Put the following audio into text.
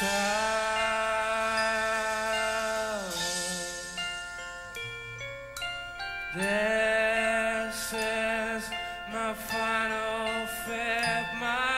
This is my final fit, my